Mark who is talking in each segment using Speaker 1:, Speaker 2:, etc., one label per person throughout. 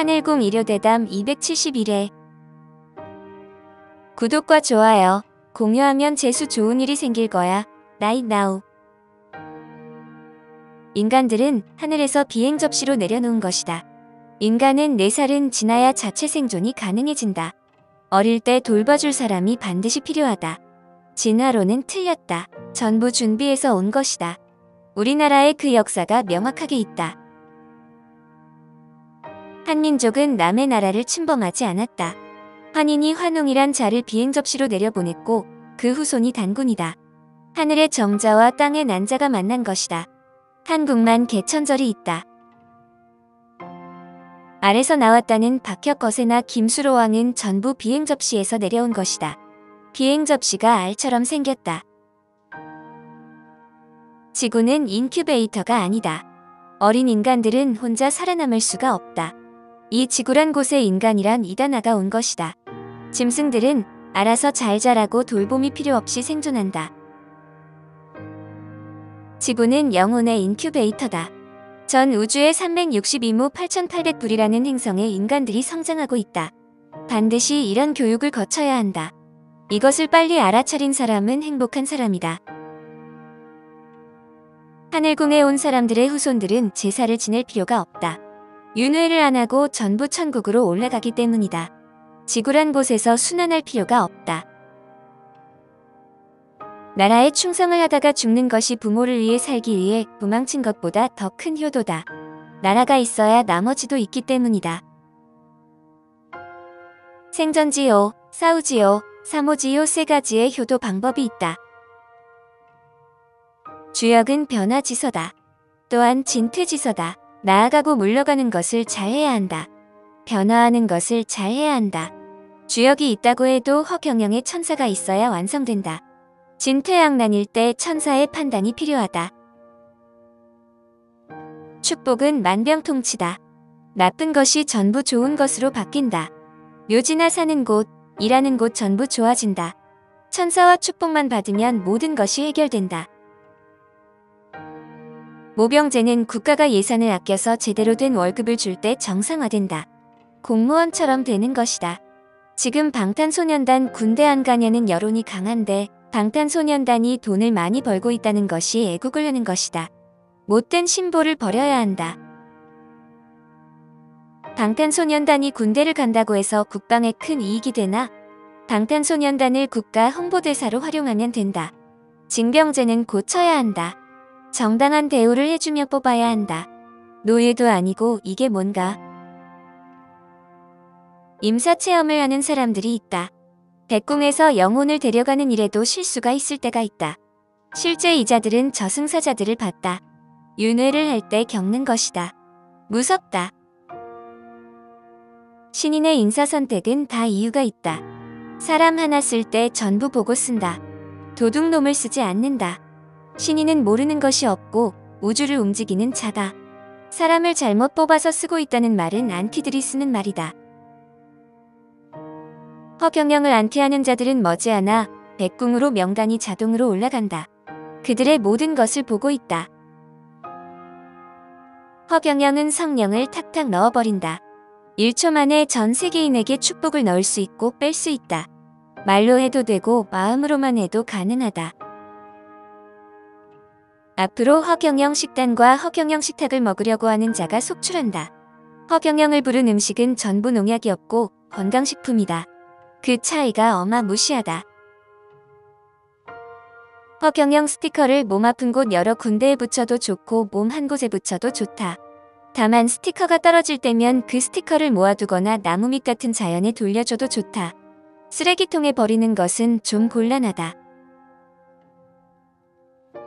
Speaker 1: 하늘궁 일요대담 271회 구독과 좋아요, 공유하면 재수 좋은 일이 생길 거야. 나잇 나우 인간들은 하늘에서 비행 접시로 내려놓은 것이다. 인간은 4살은 지나야 자체 생존이 가능해진다. 어릴 때 돌봐줄 사람이 반드시 필요하다. 진화론은 틀렸다. 전부 준비해서 온 것이다. 우리나라의 그 역사가 명확하게 있다. 한민족은 남의 나라를 침범하지 않았다. 환인이 환웅이란 자를 비행 접시로 내려보냈고 그 후손이 단군이다. 하늘의 정자와 땅의 난자가 만난 것이다. 한국만 개천절이 있다. 아래서 나왔다는 박혁거세나 김수로왕은 전부 비행 접시에서 내려온 것이다. 비행 접시가 알처럼 생겼다. 지구는 인큐베이터가 아니다. 어린 인간들은 혼자 살아남을 수가 없다. 이 지구란 곳에 인간이란 이단아가 온 것이다. 짐승들은 알아서 잘 자라고 돌봄이 필요 없이 생존한다. 지구는 영혼의 인큐베이터다. 전 우주의 362무 8800불이라는 행성에 인간들이 성장하고 있다. 반드시 이런 교육을 거쳐야 한다. 이것을 빨리 알아차린 사람은 행복한 사람이다. 하늘궁에 온 사람들의 후손들은 제사를 지낼 필요가 없다. 윤회를 안 하고 전부 천국으로 올라가기 때문이다. 지구란 곳에서 순환할 필요가 없다. 나라에 충성을 하다가 죽는 것이 부모를 위해 살기 위해 도망친 것보다 더 큰 효도다. 나라가 있어야 나머지도 있기 때문이다. 생전지요, 싸우지요, 사모지요 세 가지의 효도 방법이 있다. 주역은 변화지서다. 또한 진퇴지서다. 나아가고 물러가는 것을 잘해야 한다. 변화하는 것을 잘해야 한다. 주역이 있다고 해도 허경영의 천사가 있어야 완성된다. 진퇴양난일 때 천사의 판단이 필요하다. 축복은 만병통치다. 나쁜 것이 전부 좋은 것으로 바뀐다. 묘지나 사는 곳, 일하는 곳 전부 좋아진다. 천사와 축복만 받으면 모든 것이 해결된다. 모병제는 국가가 예산을 아껴서 제대로 된 월급을 줄 때 정상화된다. 공무원처럼 되는 것이다. 지금 방탄소년단 군대 안 가냐는 여론이 강한데 방탄소년단이 돈을 많이 벌고 있다는 것이 애국을 하는 것이다. 못된 신보를 버려야 한다. 방탄소년단이 군대를 간다고 해서 국방에 큰 이익이 되나? 방탄소년단을 국가 홍보대사로 활용하면 된다. 징병제는 고쳐야 한다. 정당한 대우를 해주며 뽑아야 한다. 노예도 아니고 이게 뭔가. 임사 체험을 하는 사람들이 있다. 백궁에서 영혼을 데려가는 일에도 실수가 있을 때가 있다. 실제 이자들은 저승사자들을 봤다. 윤회를 할 때 겪는 것이다. 무섭다. 신인의 인사 선택은 다 이유가 있다. 사람 하나 쓸 때 전부 보고 쓴다. 도둑놈을 쓰지 않는다. 신인은 모르는 것이 없고 우주를 움직이는 자다. 사람을 잘못 뽑아서 쓰고 있다는 말은 안티들이 쓰는 말이다. 허경영을 안티하는 자들은 머지않아 백궁으로 명단이 자동으로 올라간다. 그들의 모든 것을 보고 있다. 허경영은 성령을 탁탁 넣어버린다. 1초 만에 전 세계인에게 축복을 넣을 수 있고 뺄 수 있다. 말로 해도 되고 마음으로만 해도 가능하다. 앞으로 허경영 식단과 허경영 식탁을 먹으려고 하는 자가 속출한다. 허경영을 부른 음식은 전부 농약이 없고 건강식품이다. 그 차이가 어마무시하다. 허경영 스티커를 몸 아픈 곳 여러 군데에 붙여도 좋고 몸 한 곳에 붙여도 좋다. 다만 스티커가 떨어질 때면 그 스티커를 모아두거나 나무 밑 같은 자연에 돌려줘도 좋다. 쓰레기통에 버리는 것은 좀 곤란하다.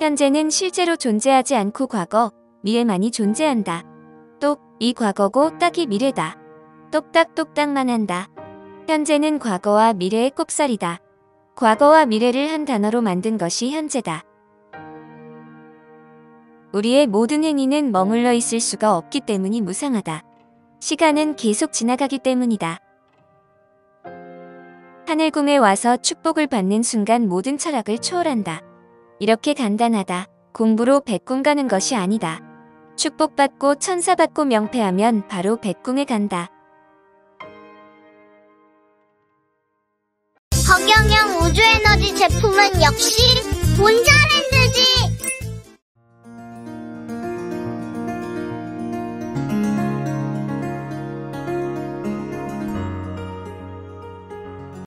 Speaker 1: 현재는 실제로 존재하지 않고 과거, 미래만이 존재한다. 똑, 이 과거고 딱이 미래다. 똑딱똑딱만 한다. 현재는 과거와 미래의 꼽살이다. 과거와 미래를 한 단어로 만든 것이 현재다. 우리의 모든 행위는 머물러 있을 수가 없기 때문이 무상하다. 시간은 계속 지나가기 때문이다. 하늘궁에 와서 축복을 받는 순간 모든 철학을 초월한다. 이렇게 간단하다. 공부로 백궁 가는 것이 아니다. 축복받고 천사받고 명패하면 바로 백궁에 간다.
Speaker 2: 허경영 우주에너지 제품은 역시 본자라!